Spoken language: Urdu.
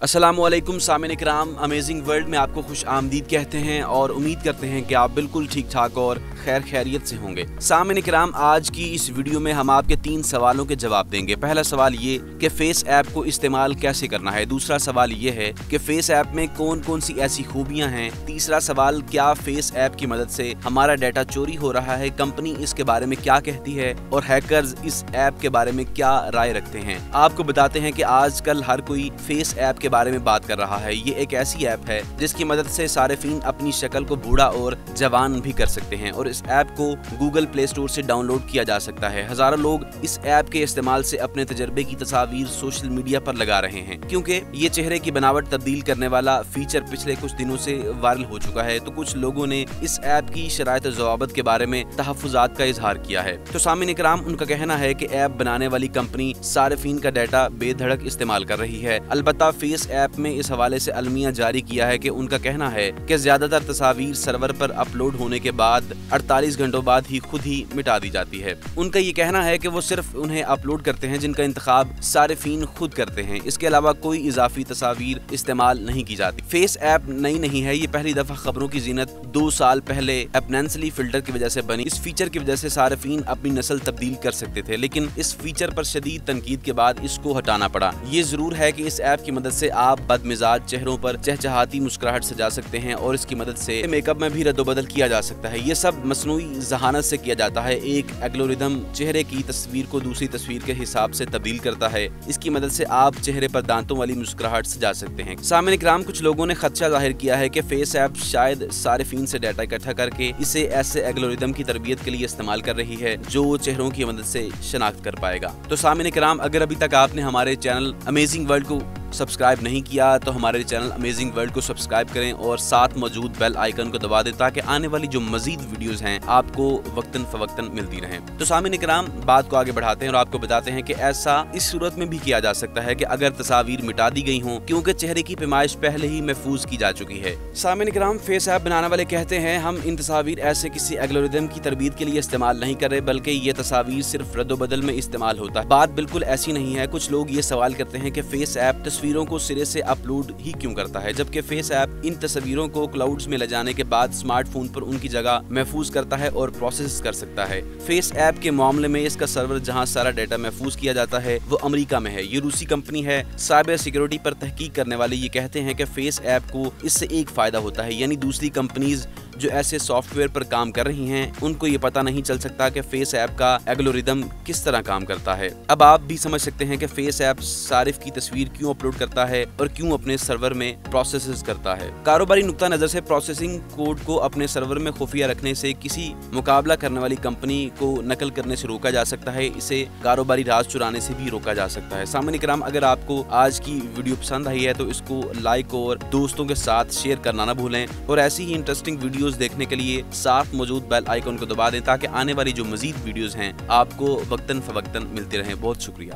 السلام علیکم سامن اکرام امیزنگ ورلڈ میں آپ کو خوش آمدید کہتے ہیں اور امید کرتے ہیں کہ آپ بالکل ٹھیک ٹھاک اور خیر خیریت سے ہوں گے۔ سامن اکرام، آج کی اس ویڈیو میں ہم آپ کے تین سوالوں کے جواب دیں گے۔ پہلا سوال یہ کہ فیس ایپ کو استعمال کیسے کرنا ہے؟ دوسرا سوال یہ ہے کہ فیس ایپ میں کون کون سی ایسی خوبیاں ہیں؟ تیسرا سوال، کیا فیس ایپ کی مدد سے ہمارا ڈیٹا چوری ہو رہا ہے؟ کمپنی اس کے بارے میں کیا کہتی ہے؟ اور ہیکرز اس ایپ کے بارے میں کیا رائے رکھتے ہیں؟ آپ کو بتاتے ہیں کہ آج کل ہر کوئی فیس ایپ کے کے بارے میں بات کر رہا ہے۔ یہ ایک ایسی ایپ ہے جس کی مدد سے صارفین اپنی شکل کو بوڑھا اور جوان بھی کر سکتے ہیں اور اس ایپ کو گوگل پلے سٹور سے ڈاؤن لوڈ کیا جا سکتا ہے۔ ہزاروں لوگ اس ایپ کے استعمال سے اپنے تجربے کی تصاویر سوشل میڈیا پر لگا رہے ہیں۔ کیونکہ یہ چہرے کی بناوٹ تبدیل کرنے والا فیچر پچھلے کچھ دنوں سے وائرل ہو چکا ہے تو کچھ لوگوں نے اس ایپ کی شرائط و ضوابط کے بارے میں تحفظات کا اظہار کیا ہے۔ تو سامعین اکرام، ان کا کہنا ہے کہ ایپ بنانے والی کمپنی صارفین کا ڈیٹا بے دھڑک استعمال کر رہی ہے۔ البتہ فیس ایپ میں اس حوالے سے المیہ جاری کیا ہے کہ ان کا کہنا ہے کہ زیادہ تر تصاویر سرور پر اپلوڈ ہونے کے بعد اڑتالیس گھنٹوں بعد ہی خود ہی مٹا دی جاتی ہے۔ ان کا یہ کہنا ہے کہ وہ صرف انہیں اپلوڈ کرتے ہیں جن کا انتخاب صارفین خود کرتے ہیں۔ اس کے علاوہ کوئی اضافی تصاویر استعمال نہیں کی جاتی۔ فیس ایپ نئی نہیں ہے، یہ پہلی دفعہ خبروں کی زینت دو سال پہلے اپنینسلی فلٹر کی وجہ سے بنی۔ اس فیچر کی وجہ سے صارفین اپنی نسل تبدیل کر سکتے تھے، لیکن اس فیچر پر شدید تنقید کے بعد اس کو ہٹانا پڑا۔ یہ ضرور ہے کہ اس ایپ کی مدد سے آپ بد مزاج چہروں پر چہچہاتی مسکراہٹ سجا سکتے ہیں اور اس کی مدد سے میک اپ میں بھی رد و بدل کیا جا سکتا ہے۔ یہ سب مصنوعی ذہانت سے کیا جاتا ہے۔ ایک ایگلوریدم چہرے کی تصویر کو دوسری تصویر کے حساب سے تبدیل کرتا ہے۔ اس کی مدد سے آپ چہرے پر دانتوں والی مسکراہٹ سجا سکتے ہیں۔ سامن اکرام، کچھ لوگوں نے خدشہ ظاہر کیا ہے کہ فیس ایپ شاید صارفین سے ڈیٹا اکٹھا کر کے اسے ایسے ایگلوریدم کی تربیت کے لیے استعمال کر رہی ہے جو چہروں کی مدد سے شناخت کر پائے گا۔ تو سامن کرام اگر ابھی تک آپ نے ہمارے چینل امیزنگ ورلڈ کو سبسکرائب نہیں کیا تو ہمارے چینل امیزنگ ورلڈ کو سبسکرائب کریں اور ساتھ موجود بیل آئیکن کو دبا دیں تاکہ آنے والی جو مزید ویڈیوز ہیں آپ کو وقتاً فوقتاً ملتی رہیں۔ تو سامعین اکرام، بات کو آگے بڑھاتے ہیں اور آپ کو بتاتے ہیں کہ ایسا اس صورت میں بھی کیا جا سکتا ہے کہ اگر تصاویر مٹا دی گئی ہوں، کیونکہ چہرے کی پیمائش پہلے ہی محفوظ کی جا چکی ہے۔ سامعین اکرام فیس ایپ بنانے والے کہتے ہیں، ہم ان تصاویر ایسے کسی ایگلوریدم کی تربیت کے لیے استعمال نہیں کر رہے، بلکہ یہ تصاویر صرف رد و بدل میں استعمال ہوتا ہے۔ بات بالکل ایسی نہیں ہے۔ کچھ لوگ یہ سوال کرتے ہیں کہ فیس ایپ تصویروں کو سرے سے اپلوڈ ہی کیوں کرتا ہے؟ جبکہ فیس ایپ ان تصویروں کو کلاؤڈز میں لے جانے کے بعد سمارٹ فون پر ان کی جگہ محفوظ کرتا ہے اور پروسیس کر سکتا ہے۔ فیس ایپ کے معاملے میں اس کا سرور جہاں سارا ڈیٹا محفوظ کیا جاتا ہے، وہ امریکہ میں ہے۔ یہ روسی کمپنی ہے۔ سائبر سیکیورٹی پر تحقیق کرنے والے یہ کہتے ہیں کہ فیس ایپ کو اس سے ایک فائدہ ہوتا ہے۔ یعنی دوسری کمپنیز جو ایسے سافٹ ویئر پر کام کر رہی ہیں، ان کو یہ پتا نہیں چل سکتا کہ فیس ایپ کا ایگلوریدم کس طرح کام کرتا ہے۔ اب آپ بھی سمجھ سکتے ہیں کہ فیس ایپ صارف کی تصویر کیوں اپلوڈ کرتا ہے اور کیوں اپنے سرور میں پروسیسز کرتا ہے۔ کاروباری نقطہ نظر سے پروسیسنگ کوڈ کو اپنے سرور میں خفیہ رکھنے سے کسی مقابلہ کرنے والی کمپنی کو نقل کرنے سے روکا جا سکتا ہے۔ اسے کاروباری راز چرانے سے بھی روکا جا سکتا ہے۔ سامن کرام، اگر آپ کو آج کی ویڈیو پسند آئی ہے تو اس کو لائک اور دوستوں کے ساتھ شیئر کرنا نہ بھولیں اور ایسی ہی انٹرسٹنگ ویڈیوز دیکھنے کے لیے ساتھ موجود بیل آئیکن کو دبا دیں تاکہ آنے والی جو مزید ویڈیوز ہیں آپ کو وقتاً فوقتاً ملتے رہیں۔ بہت شکریہ۔